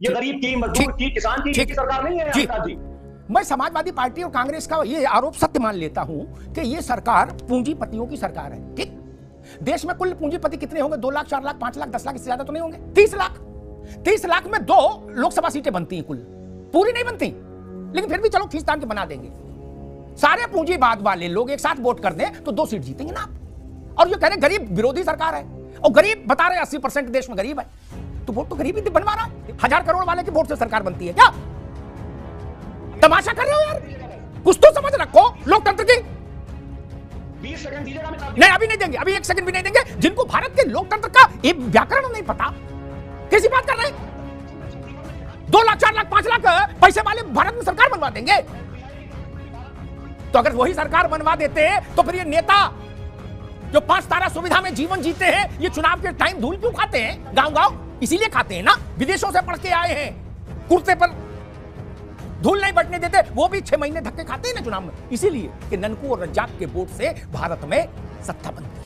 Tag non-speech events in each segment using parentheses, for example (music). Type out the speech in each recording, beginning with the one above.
ये गरीब की मजदूर की किसान की की सरकार नहीं है जी। मैं समाजवादी पार्टी और कांग्रेस का ये आरोप सत्य मान लेता हूँ कि ये सरकार पूंजीपतियों की सरकार है ठीक? देश में कुल पूंजीपति कितने होंगे? दो लाख चार लाख पाँच लाख दस लाख इससे ज़्यादा तो नहीं होंगे? तीस लाख। तीस लाख में दो लोकसभा सीटें बनती हैं कुल। पूरी नहीं बनती। लेकिन फिर भी चलो खींचतान के बना देंगे। सारे पूंजीवाद वाले लोग एक साथ वोट कर दें तो दो सीट जीतेंगे ना आप। और ये कह रहे गरीब विरोधी सरकार है। और गरीब बता रहे अस्सी परसेंट देश में गरीब है। तो वोट तो गरीब बनवा रहा है। हज़ार करोड़ वाले की वोट से सरकार बनती है। क्या तमाशा कर रहे हो यार। कुछ तो समझ रखो, लोकतंत्र की। नहीं, अभी नहीं देंगे, अभी एक सेकंड भी नहीं देंगे। जिनको भारत के लोकतंत्र का एक व्याकरण नहीं पता। कैसी बात कर रहे हैं? दो लाख, चार लाख, पाँच लाख पैसे वाले भारत में सरकार बनवा देंगे। तो अगर वही सरकार बनवा देते तो फिर ये नेता जो पाँच तारा सुविधा में जीवन जीते हैं, ये चुनाव के टाइम धूल क्यों खाते हैं? गाँव गाँव इसीलिए खाते हैं ना। विदेशों से पढ़ के आए हैं। कुर्ते पर धूल नहीं बटने देते, वो भी छह महीने धक्के खाते हैं ना चुनाव में। इसीलिए कि ननकू और रज्जाक के वोट से भारत में सत्ता बनती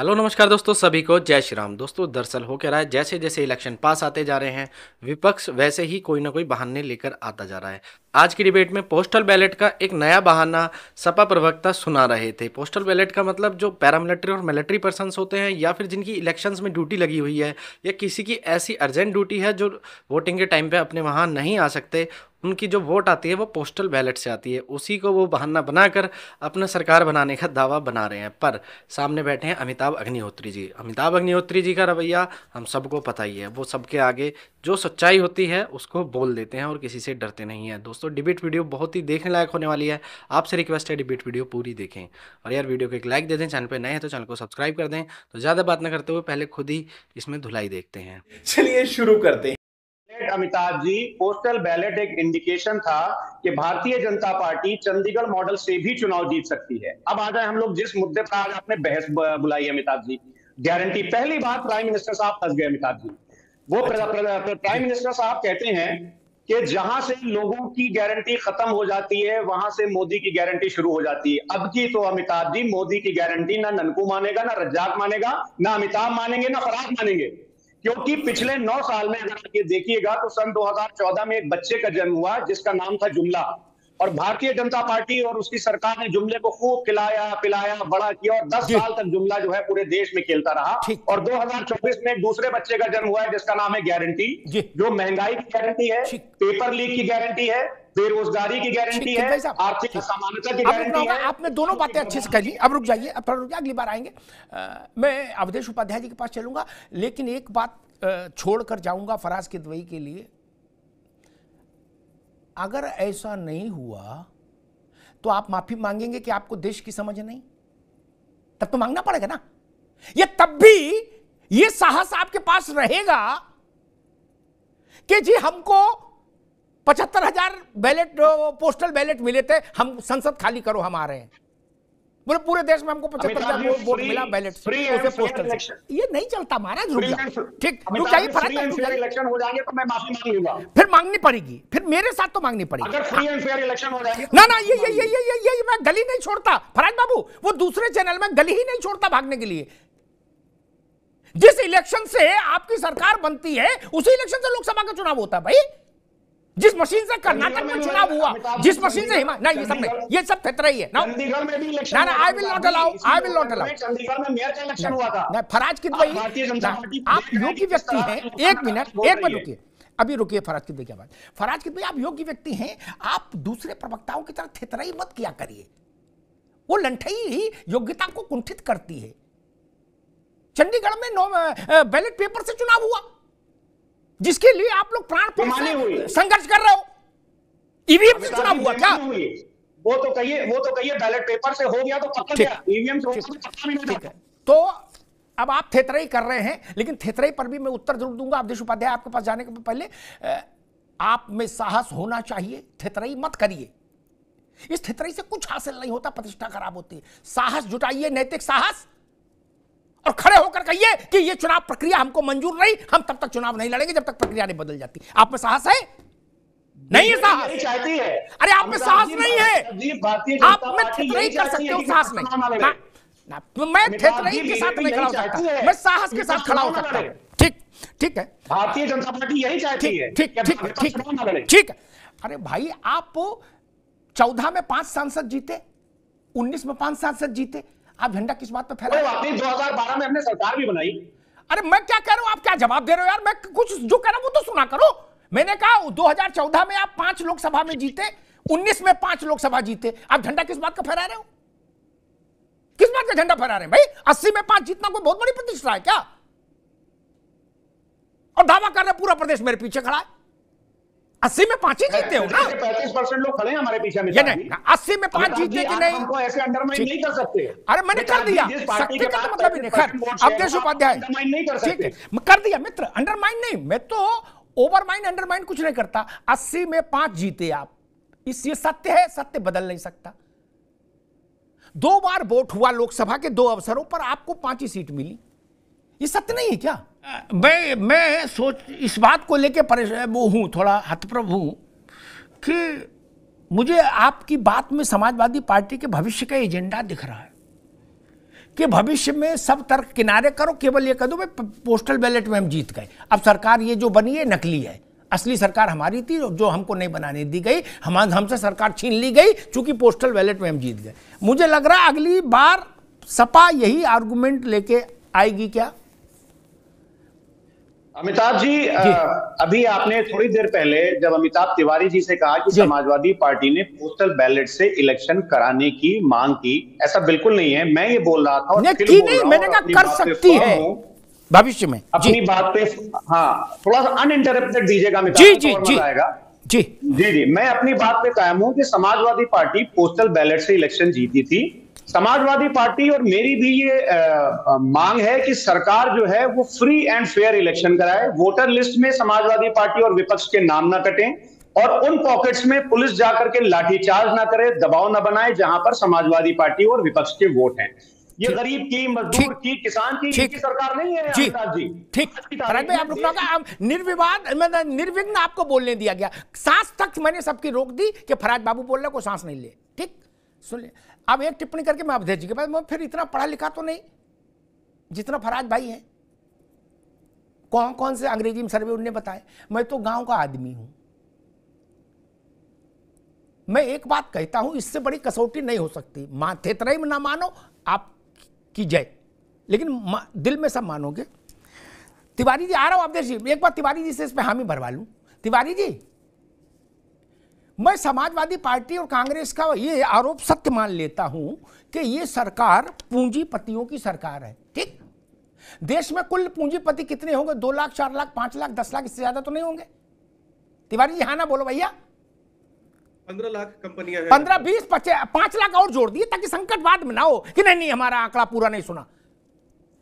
हेलो, नमस्कार दोस्तों सभी को। जय श्री राम। दोस्तों, दरअसल हो क्या रहा है? जैसे जैसे इलेक्शन पास आते जा रहे हैं, विपक्ष वैसे ही कोई ना कोई बहाने लेकर आता जा रहा है। आज की डिबेट में पोस्टल बैलेट का एक नया बहाना सपा प्रवक्ता सुना रहे थे। पोस्टल बैलेट का मतलब जो पैरामिलिट्री और मिलिट्री पर्सनस होते हैं या फिर जिनकी इलेक्शंस में ड्यूटी लगी हुई है, या किसी की ऐसी अर्जेंट ड्यूटी है जो वोटिंग के टाइम पर अपने वहाँ नहीं आ सकते उनकी जो वोट आती है वो पोस्टल बैलेट से आती है। उसी को वो बहाना बनाकर अपना सरकार बनाने का दावा बना रहे हैं। पर सामने बैठे हैं अमिताभ अग्निहोत्री जी। अमिताभ अग्निहोत्री जी का रवैया हम सबको पता ही है। वो सबके आगे जो सच्चाई होती है, उसको बोल देते हैं और किसी से डरते नहीं हैं। दोस्तों, डिबेट वीडियो बहुत ही देखने लायक होने वाली है। आपसे रिक्वेस्ट है डिबेट वीडियो पूरी देखें। और यार, वीडियो को एक लाइक दे दें, चैनल पर नए हैं तो चैनल को सब्सक्राइब कर दें। तो ज़्यादा बात ना करते हुए पहले खुद ही इसमें धुलाई देखते हैं। चलिए शुरू करते हैं। अमिताभ जी पोस्टल बैलेट एक इंडिकेशन था कि भारतीय जनता पार्टी चंडीगढ़ मॉडल से भी चुनाव जीत सकती है। अब आ जाए हम लोग जिस मुद्दे पर आज आपने बहस बुलाई अमिताभ जी। गारंटी पहली बात प्राइम मिनिस्टर साहब फंस गए अमिताभ जी। वो अच्छा। प्राइम मिनिस्टर साहब कहते हैं कि जहाँ से लोगों की गारंटी खत्म हो जाती है वहाँ से मोदी की गारंटी शुरू हो जाती है। अब की तो अमिताभ जी मोदी की गारंटी ना ननकू मानेगा ना रज्जाक मानेगा ना अमिताभ मानेंगे ना फराज मानेंगे। क्योंकि पिछले नौ साल में अगर आप ये देखिएगा तो सन 2014 में एक बच्चे का जन्म हुआ जिसका नाम था जुमला। और भारतीय जनता पार्टी और उसकी सरकार ने जुमले को खूब खिलाया पिलाया बड़ा किया और 10 साल तक जुमला जो है पूरे देश में खेलता रहा। और 2024 में दूसरे बच्चे का जन्म हुआ है जिसका नाम है गारंटी जो। महँगाई की गारंटी है पेपर लीक की गारंटी है बेरोजगारी की गारंटी है आर्थिक असमानता की गारंटी है। आपने दोनों बातें अच्छे से कही अब रुक जाइए अब रुक अगली बार आएँगे। मैं अवधेश उपाध्याय जी के पास चलूँगा लेकिन एक बात छोड़कर जाऊँगा फराज की दवाई के लिए। अगर ऐसा नहीं हुआ तो आप माफ़ी मांगेंगे कि आपको देश की समझ नहीं? तब तो मांगना पड़ेगा ना। ये तब भी ये साहस आपके पास रहेगा कि जी हमको पचहत्तर हज़ार बैलेट पोस्टल बैलेट मिले थे। हम संसद खाली करो हम आ रहे हैं। बोले पूरे देश में हमको पचहत्तर हज़ार वोट मिला बैलेट पोस्टल ये नहीं चलता महाराज रुक ठीक रुक जाइए इलेक्शन हो जाएँगे तो मैं माफ़ी मांग लूँगा। फिर मांगनी पड़ेगी। फिर मेरे साथ तो मांगनी पड़ेगी। अगर फ्री एंड फेयर इलेक्शन हो जाएँगे ना ना ये ये ये ये ये ये मैं गली नहीं छोड़ता। फराज बाबू वो दूसरे चैनल में गली ही नहीं छोड़ता भागने के लिए। जिस इलेक्शन से आपकी सरकार बनती है उसी इलेक्शन से लोकसभा का चुनाव होता है भाई। जिस मशीन से कर्नाटक में चुनाव हुआ जिस मशीन से हिमा ना ये सब नहीं। ये सब फितर ही है। ना ना ना I will not allow I will not allow Chandigarh में मेयर का इलेक्शन हुआ था। फराज की भाई आप योग्य व्यक्ति हैं। एक मिनट एक मिनट रुकिए। अभी रुकिए फराज की क्या बात। फराज की भाई आप योग्य व्यक्ति हैं। आप दूसरे प्रवक्ताओं की तरह थितराई मत किया करिए। वो लंठई ही योग्यता को कुंठित करती है। चंडीगढ़ में बैलेट पेपर से चुनाव हुआ। जिसके लिए आप लोग प्राण संघर्ष कर रहे हो। ईवीएम से चुनाव हुआ क्या? वो तो कहिए वो तो कहिए बैलेट पेपर से हो गया तो पक्का गया ईवीएम से पक्का भी नहीं है। तो अब आप थेतराई कर रहे हैं लेकिन थेतराई पर भी मैं उत्तर ज़रूर दूँगा। अवधेश उपाध्याय आपके पास जाने के पहले आप में साहस होना चाहिए। थेतराई मत करिए। इस थेतराई से कुछ हासिल नहीं होता प्रतिष्ठा खराब होती है। साहस जुटाइए नैतिक साहस। और खड़े होकर कहिए कि ये चुनाव प्रक्रिया हमको मंजूर नहीं हम तब तक चुनाव नहीं लड़ेंगे जब तक प्रक्रिया नहीं बदल जाती। आप में साहस है? नहीं है साहस। चाहती है। अरे आप में साहस नहीं है। आप में नहीं कर सकते हो साहस नहीं मैं। के साथ नहीं खड़ा हो सकता। मैं साहस के साथ खड़ा हो सकता हूँ। ठीक ठीक है। भारतीय जनता पार्टी यही चाहती है ठीक ठीक ठीक। ठीक। अरे भाई आप चौदह में पाँच सांसद जीते उन्नीस में पाँच सांसद जीते। आप झंडा किस बात पे फैला कोई रहे हो? बात नहीं 2012 में हमने सरकार भी बनाई। अरे मैं क्या कह रहा हूँ? आप क्या जवाब दे रहे हो यार? मैं कुछ जो कह रहा हूँ वो तो सुना करो। मैंने कहा 2014 में आप पाँच लोकसभा में जीते 19 में पाँच लोकसभा जीते। आप झंडा किस बात का फहरा रहे हो? किस बात का झंडा फहरा रहे हैं भाई? 80 में पाँच जीतना कोई बहुत बड़ी प्रतिष्ठा है क्या? और दावा कर रहे पूरा प्रदेश मेरे पीछे खड़ा है। अस्सी में पाँच ही जीते हो ना? पैंतीस परसेंट लोग खड़े हैं हमारे पीछे ये नहीं अस्सी में पाँच जीते कि आप नहीं। हमको ऐसे अंडरमाइन नहीं कर सकते। अरे मैंने कर दिया। शक्ति का तो मतलब ही नहीं। खैर 35% vote share Awadhesh Upadhyay. Undermine नहीं कर सकते। कर दिया मित्र अंडरमाइन नहीं मैं तो ओवरमाइन अंडरमाइन कुछ नहीं करता। अस्सी में पाँच जीते आप। इस ये सत्य है सत्य बदल नहीं सकता। दो बार वोट हुआ लोकसभा के दो अवसरों पर आपको पाँच ही सीट मिली। ये सत्य नहीं है क्या? मैं मैं सोच, इस बात को लेके परेशान वो हूँ, थोड़ा हतप्रभ हूँ कि मुझे आपकी बात में समाजवादी पार्टी के भविष्य का एजेंडा दिख रहा है। कि भविष्य में सब तर्क किनारे करो, केवल ये कह दो भाई पोस्टल बैलेट में हम जीत गए। अब सरकार ये जो बनी है, नकली है। असली सरकार हमारी थी, जो हमको नहीं बनाने दी गई, हम, हमसे सरकार छीन ली गई, चूँकि पोस्टल बैलेट में हम जीत गए। मुझे लग रहा है अगली बार सपा यही आर्गूमेंट लेके आएगी क्या? अमिताभ जी, अ, अभी आपने थोड़ी देर पहले जब अमिताभ तिवारी जी से कहा कि समाजवादी पार्टी ने पोस्टल बैलेट से इलेक्शन कराने की मांग की ऐसा बिल्कुल नहीं है। मैं ये बोल रहा था और नहीं की नहीं रहा मैंने कहा कर सकती है। भविष्य में। अपनी जी बात पे हाँ थोड़ा सा अनइंटरप्टेड दीजिएगा अमिताभ जी जी जी तो जी। आएगा। जी। जी जी मैं अपनी बात पे कायम हूँ कि समाजवादी पार्टी पोस्टल बैलेट से इलेक्शन जीती थी। समाजवादी पार्टी और मेरी भी ये अ, मांग है कि सरकार जो है वो फ्री एंड फेयर इलेक्शन कराए। वोटर लिस्ट में समाजवादी पार्टी और विपक्ष के नाम ना कटें और उन पॉकेट्स में पुलिस जाकर के लाठीचार्ज ना करे दबाव ना बनाए जहाँ पर समाजवादी पार्टी और विपक्ष के वोट हैं। ये गरीब की मजदूर की किसान की ठीक। सरकार नहीं है जी। जी। ठीक। आप आप निर्विवाद मतलब निर्विघ्न आपको बोलने दिया गया। सांस तक मैंने सबकी रोक दी कि फराज बाबू बोल रहे को सांस नहीं ले ठीक? सुन ले अब एक टिप्पणी करके मैं अवधेश जी के पास मैं फिर इतना पढ़ा लिखा तो नहीं, जितना फराज भाई है। कौन कौन से अंग्रेज़ी में सर्वे उनने बताए? मैं तो गाँव का आदमी हूँ। मैं एक बात कहता हूँ, इससे बड़ी कसौटी नहीं हो सकती। मा थेतराई में ना मानो आप की जय। लेकिन दिल में सब मानोगे। तिवारी जी आ रहा हूँ अवधेश जी एक बार तिवारी जी से इस पे हामी भरवा लूँ। तिवारी जी मैं समाजवादी पार्टी और कांग्रेस का ये आरोप सत्य मान लेता हूँ कि ये सरकार पूंजीपतियों की सरकार है ठीक? देश में कुल पूंजीपति कितने होंगे? दो लाख चार लाख पाँच लाख दस लाख इससे ज़्यादा तो नहीं होंगे? तिवारी जी हाँ ना बोलो भैया। पंद्रह लाख कंपनियाँ हैं। पंद्रह बीस पचास पाँच लाख और जोड़ दिए ताकि संकट बाद में ना हो। कि नहीं नहीं हमारा आंकड़ा पूरा नहीं सुना।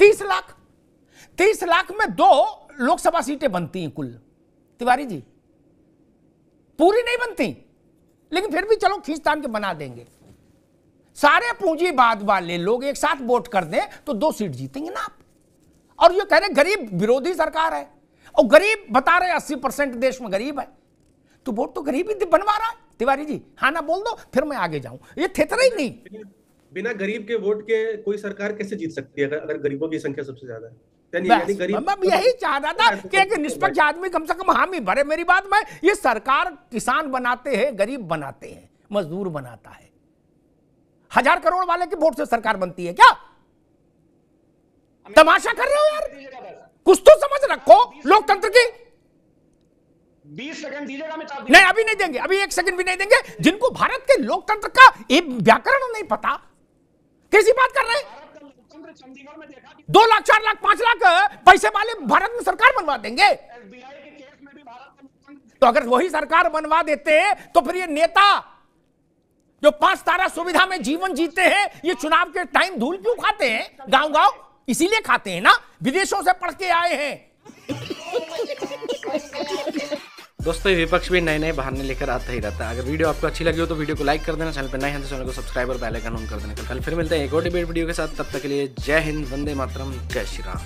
तीस लाख। तीस लाख में दो लोकसभा सीटें बनती हैं कुल। तिवारी जी पूरी नहीं बनती? लेकिन फिर भी चलो खींचतान के बना देंगे। सारे पूंजीवाद वाले लोग एक साथ वोट कर दें तो दो सीट जीतेंगे ना आप। और ये कह रहे गरीब विरोधी सरकार है। और गरीब बता रहे अस्सी परसेंट देश में गरीब है। तो वोट तो गरीब ही बनवा रहा है। तिवारी जी हाँ ना बोल दो, फिर मैं आगे जाऊँ। ये थेतरा ही नहीं। बिना- गरीब के वोट के कोई सरकार कैसे जीत सकती है अगर गरीबों की संख्या सबसे ज़्यादा है? यही चाह रहा था (laughs) कि एक निष्पक्ष आदमी कम से कम हामी भरे। मेरी बात में ये सरकार किसान बनाते हैं गरीब बनाते हैं मजदूर बनाता है। हज़ार करोड़ वाले के वोट से सरकार बनती है क्या? तमाशा कर रहे हो यार। कुछ तो समझ रखो लोकतंत्र की। बीस सेकंड दीजिएगा नहीं अभी नहीं देंगे अभी एक सेकंड भी नहीं देंगे। जिनको भारत के लोकतंत्र का व्याकरण नहीं पता। कैसी बात कर रहे हैं? दो लाख चार लाख पाँच लाख पैसे वाले भारत में सरकार बनवा देंगे। एसबीआई के केस में भी भारत का लोकतंत्र तो अगर वही सरकार बनवा देते तो फिर ये नेता जो पाँच तारा सुविधा में जीवन जीते हैं ये चुनाव के टाइम धूल क्यों खाते हैं? गाँव गाँव इसीलिए खाते हैं ना? विदेशों से पढ़ के आए हैं। (laughs) दोस्तों विपक्ष भी नए नए बहाने लेकर आता ही रहता है। अगर वीडियो आपको अच्छी लगी हो तो वीडियो को लाइक कर देना, चैनल पर नए हैं तो चैनल को सब्सक्राइब और बेल आइकन ऑन कर देना। कल फिर मिलते हैं एक और डिबेट वीडियो के साथ। तब तक के लिए जय हिंद, वंदे मातरम, जय श्री राम।